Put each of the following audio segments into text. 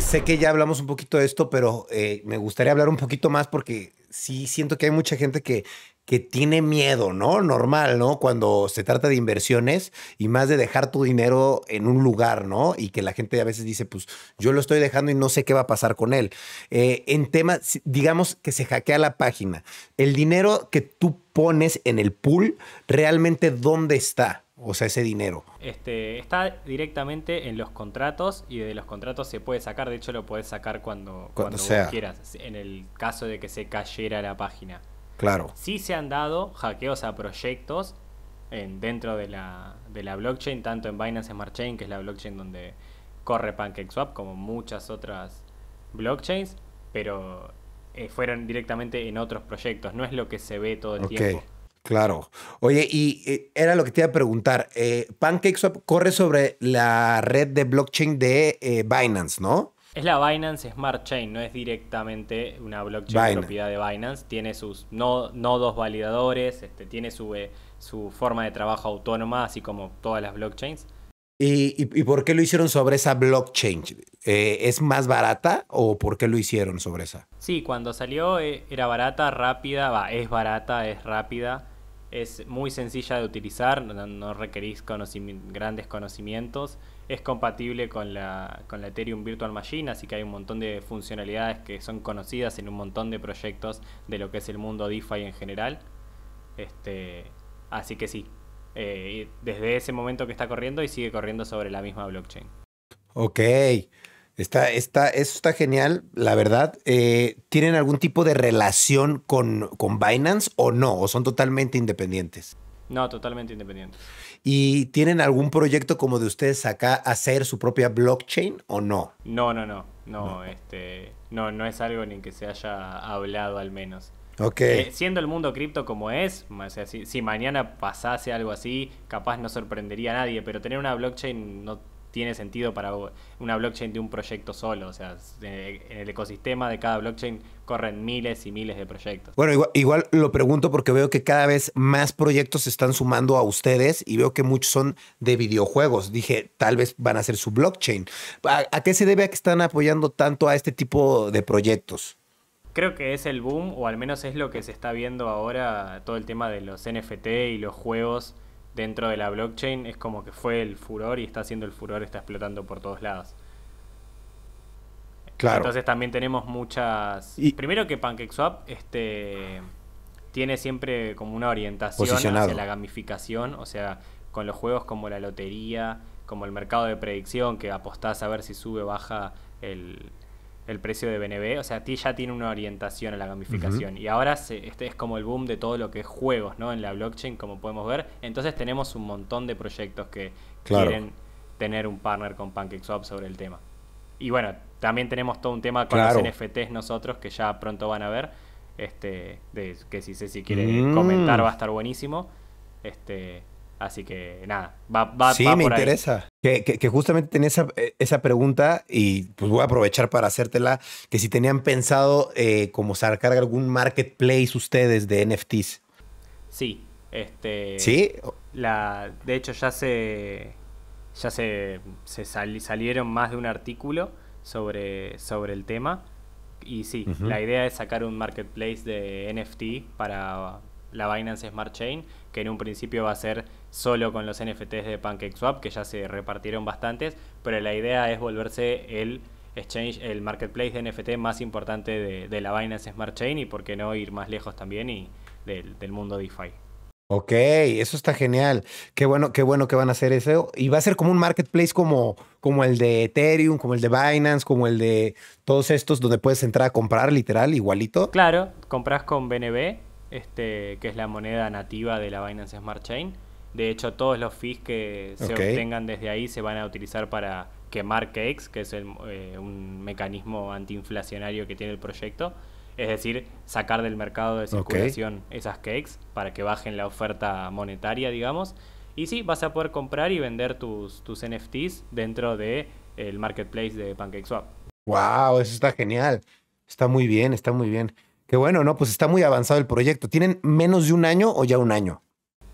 Sé que ya hablamos un poquito de esto, pero eh, me gustaría hablar un poquito más porque sí siento que hay mucha gente que, que tiene miedo, ¿no? Normal, ¿no? Cuando se trata de inversiones y más de dejar tu dinero en un lugar, ¿no? Y que la gente a veces dice, pues yo lo estoy dejando y no sé qué va a pasar con él. Eh, en temas, digamos que se hackea la página, el dinero que tú pones en el pool, ¿realmente dónde está? O sea, ese dinero. Este, está directamente en los contratos y de los contratos se puede sacar. De hecho, lo puedes sacar cuando, cuando, quieras. En el caso de que se cayera la página. Claro. Sí se han dado hackeos a proyectos en, dentro de la, de la blockchain, tanto en Binance Smart Chain, que es la blockchain donde corre PancakeSwap, como muchas otras blockchains, pero eh, fueron directamente en otros proyectos. No es lo que se ve todo el tiempo. Claro. Oye, y eh, era lo que te iba a preguntar. Eh, PancakeSwap corre sobre la red de blockchain de eh, Binance, ¿no? Es la Binance Smart Chain, no es directamente una blockchain propiedad de Binance. Tiene sus nodos validadores, este, tiene su, su forma de trabajo autónoma, así como todas las blockchains. ¿Y, y, por qué lo hicieron sobre esa blockchain? ¿Es más barata o por qué lo hicieron sobre esa? Sí, cuando salió era barata, rápida, va, es barata, es rápida es muy sencilla de utilizar, no, requerís grandes conocimientos. Es compatible con la, con la Ethereum Virtual Machine, así que hay un montón de funcionalidades que son conocidas en un montón de proyectos de lo que es el mundo DeFi en general. Este, así que sí, eh, desde ese momento que está corriendo y sigue corriendo sobre la misma blockchain. Ok. Está, está, eso está genial, la verdad. Eh, ¿Tienen algún tipo de relación con, con Binance o no? ¿O son totalmente independientes? No, totalmente independientes. ¿Y tienen algún proyecto como de ustedes acá hacer su propia blockchain o no? No, no, no. No, Este, no, no es algo ni que se haya hablado al menos. Ok. Eh, siendo el mundo cripto como es, o sea, si, si, mañana pasase algo así, capaz no sorprendería a nadie, pero tener una blockchain no tiene sentido para una blockchain de un proyecto solo. O sea, en el ecosistema de cada blockchain corren miles y miles de proyectos. Bueno, igual, lo pregunto porque veo que cada vez más proyectos se están sumando a ustedes y veo que muchos son de videojuegos. Dije, tal vez van a ser su blockchain. ¿A, qué se debe a que están apoyando tanto a este tipo de proyectos? Creo que es el boom, o al menos es lo que se está viendo ahora, todo el tema de los NFT y los juegos dentro de la blockchain es como que fue el furor y está haciendo el furor, está explotando por todos lados. Claro. Entonces también tenemos muchas. Primero que PancakeSwap este, tiene siempre como una orientación hacia la gamificación, o sea, con los juegos como la lotería, como el mercado de predicción, que apostás a ver si sube o baja el, el precio de BNB. O sea, ti ya tiene una orientación a la gamificación. Y ahora este es como el boom de todo lo que es juegos, ¿no? En la blockchain, como podemos ver. Entonces tenemos un montón de proyectos que quieren tener un partner con PancakeSwap sobre el tema. Y bueno, también tenemos todo un tema con los NFTs nosotros que ya pronto van a ver. Este, de, que si si quiere mm. comentar va a estar buenísimo. Este, Así que nada, va, va, sí, me interesa. Que, que, justamente tenía esa, eh, esa, pregunta y pues voy a aprovechar para hacértela, que si tenían pensado eh, como sacar algún marketplace ustedes de NFTs. Sí, este... ¿Sí? La, de hecho ya se, ya se, se salieron más de un artículo sobre, sobre el tema y sí, la idea es sacar un marketplace de NFT para la Binance Smart Chain, que en un principio va a ser solo con los NFTs de PancakeSwap, que ya se repartieron bastantes, pero la idea es volverse el exchange, el marketplace de NFT más importante de, la Binance Smart Chain y por qué no ir más lejos también y del, mundo DeFi. Ok, eso está genial. Qué bueno, qué bueno que van a hacer eso. Y va a ser como un marketplace como, como el de Ethereum, como el de Binance, como el de todos estos, donde puedes entrar a comprar literal, igualito. Claro, compras con BNB, este, que es la moneda nativa de la Binance Smart Chain. De hecho, todos los fees que se obtengan desde ahí se van a utilizar para quemar cakes, que es eh, un mecanismo antiinflacionario que tiene el proyecto. Es decir, sacar del mercado de circulación esas cakes para que bajen la oferta monetaria, digamos. Y sí, vas a poder comprar y vender tus, tus NFTs dentro del el marketplace de PancakeSwap. ¡Wow! Eso está genial. Está muy bien, está muy bien. Qué bueno, ¿no? Pues está muy avanzado el proyecto. ¿Tienen menos de un año o ya un año?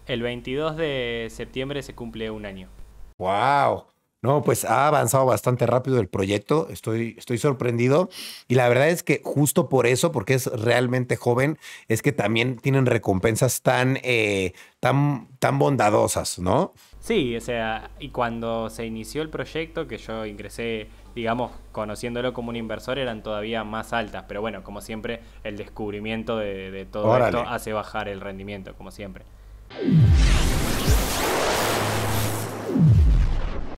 El 22 de septiembre se cumple un año. Wow. No, pues ha avanzado bastante rápido el proyecto, estoy, estoy sorprendido y la verdad es que justo por eso, porque es realmente joven, es que también tienen recompensas tan, eh, tan, tan bondadosas, ¿no? Sí, o sea, y cuando se inició el proyecto, que yo ingresé, digamos, conociéndolo como un inversor, eran todavía más altas, pero bueno, como siempre, el descubrimiento de, todo esto hace bajar el rendimiento, como siempre.